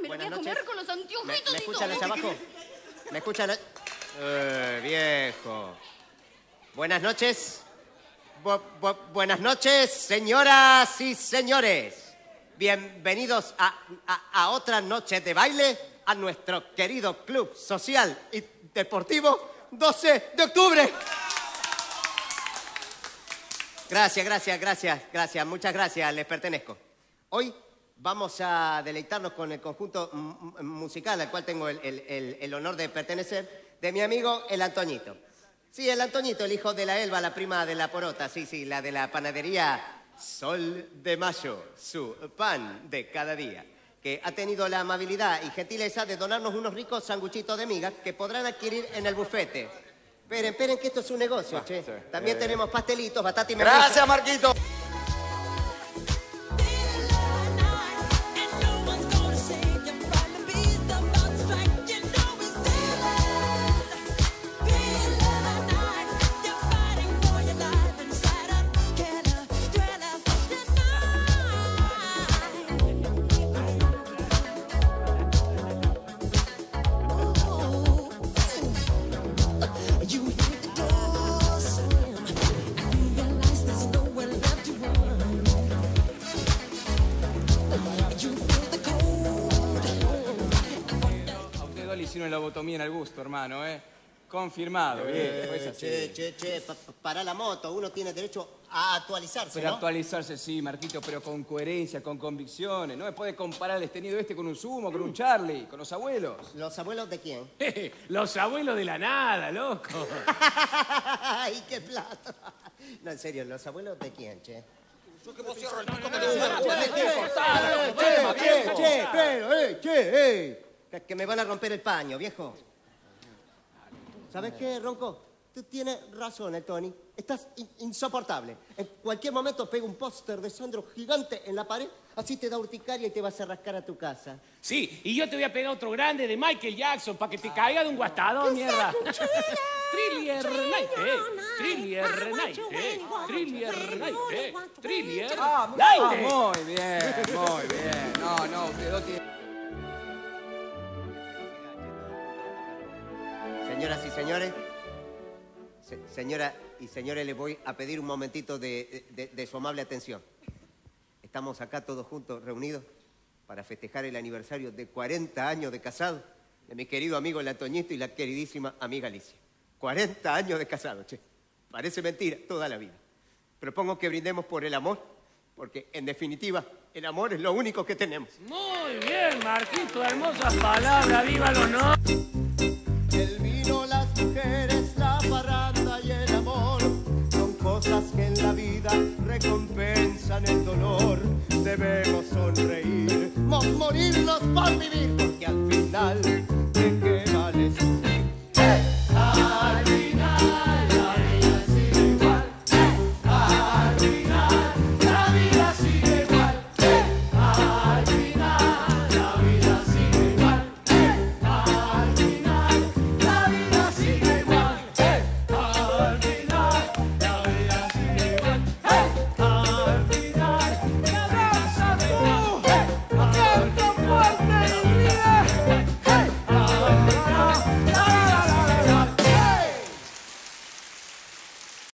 ¿Me, anteojitos me y escuchan todo. allá abajo? ¿Me escuchan? a- Eh, viejo. Buenas noches. Bu- bu- buenas noches, señoras y señores. Bienvenidos a, a- a otra noche de baile a nuestro querido Club Social y Deportivo 12 de octubre. Gracias, gracias, gracias, gracias, muchas gracias, les pertenezco. Hoy vamos a deleitarnos con el conjunto musical al cual tengo el, el- el- el honor de pertenecer, de mi amigo el Antoñito. Sí, el Antoñito, el hijo de la Elba, la prima de la Porota, sí, sí, la de la panadería Sol de Mayo, su pan de cada día, que ha tenido la amabilidad y gentileza de donarnos unos ricos sanguchitos de migas que podrán adquirir en el bufete. Esperen, esperen que esto es un negocio, che. También tenemos pastelitos, batata y. Gracias, Marquito. A usted dos le hicieron la lobotomía en el gusto, hermano, ¿eh? Confirmado, bien. pues así. Che, che, che, pa- pa- para la moto, uno tiene derecho a actualizarse, Pero ¿no? actualizarse sí, Marquito, pero con coherencia, con convicciones. No me puede comparar el estenido este con un sumo, con un Charlie, con los abuelos. ¿Los abuelos de quién? Los abuelos de la nada, loco. ¡Ay, qué plata! No, en serio, ¿los abuelos de quién, che? che, che, pero, eh, che, eh. Que- Que me van a romper el paño, viejo. ¿Sabes qué, Ronco? Tú tienes razón, eh, Tony. Estás in- insoportable. En cualquier momento pega un póster de Sandro gigante en la pared, así te da urticaria y te vas a rascar a tu casa. Sí, y yo te voy a pegar otro grande de Michael Jackson para que te caiga de un guastadón, mierda. Trillier Night, eh. Trillier Night, eh. Trillier Night, eh. Trillier Ah, Night. muy bien, muy bien. No, no, usted dos tiene... Señoras y señores, se- señora y señores, les voy a pedir un momentito de, de- de su amable atención. Estamos acá todos juntos, reunidos, para festejar el aniversario de 40 años de casado de mi querido amigo el Antoñito y la queridísima amiga Alicia. 40 años de casado, che. Parece mentira, toda la vida. Propongo que brindemos por el amor, porque en definitiva, el amor es lo único que tenemos. Muy bien, Marquito, hermosas palabras, viva. El vino, las mujeres, la parranda y el amor son cosas que en la vida recompensan el dolor. Debemos sonreír, mo- morirnos por vivir, porque al final